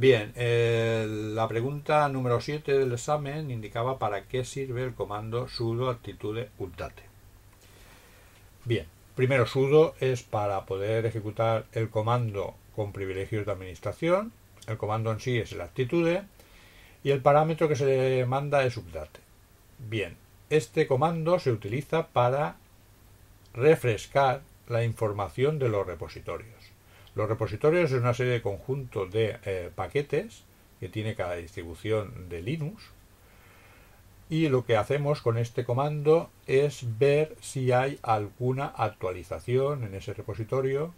Bien, la pregunta número 7 del examen indicaba para qué sirve el comando sudo actitude update. Bien, primero sudo es para poder ejecutar el comando con privilegios de administración, el comando en sí es el actitude y el parámetro que se le manda es update. Bien, este comando se utiliza para refrescar la información de los repositorios. Los repositorios es una serie de conjuntos de eh, paquetes que tiene cada distribución de Linux y lo que hacemos con este comando es ver si hay alguna actualización en ese repositorio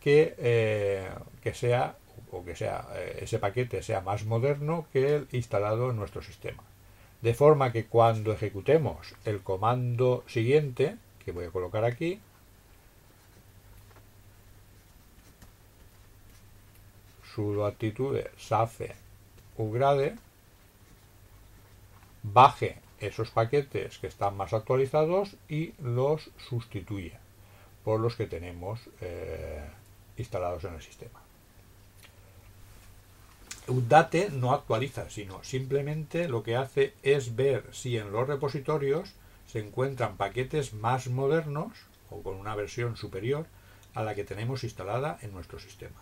que, eh, que sea o que sea eh, ese paquete sea más moderno que el instalado en nuestro sistema. De forma que cuando ejecutemos el comando siguiente, que voy a colocar aquí, sudo actitude safe upgrade baje esos paquetes que están más actualizados y los sustituye por los que tenemos eh, instalados en el sistema. Update no actualiza, sino simplemente lo que hace es ver si en los repositorios se encuentran paquetes más modernos o con una versión superior a la que tenemos instalada en nuestro sistema.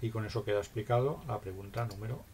Y con eso queda explicado la pregunta número